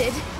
ended.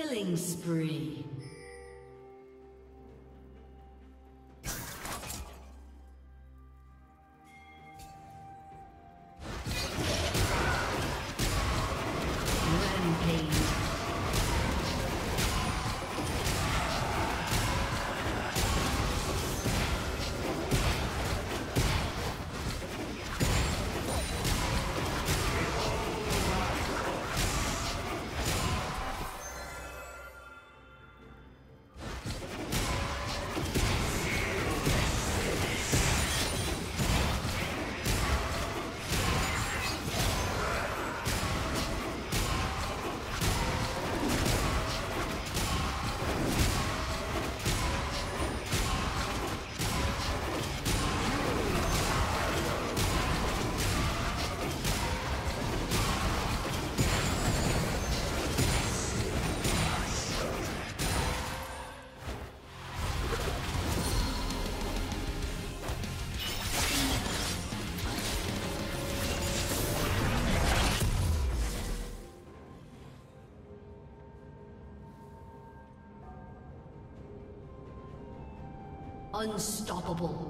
Killing spree. Unstoppable.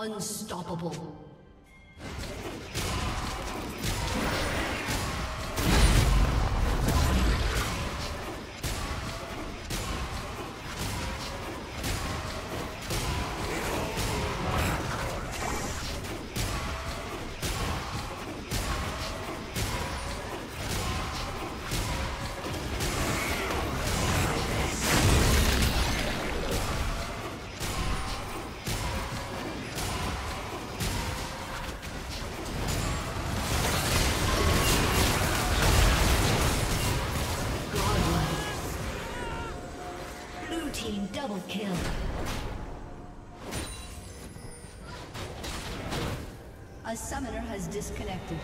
Unstoppable. Double kill. A summoner has disconnected.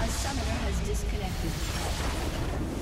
A summoner has disconnected.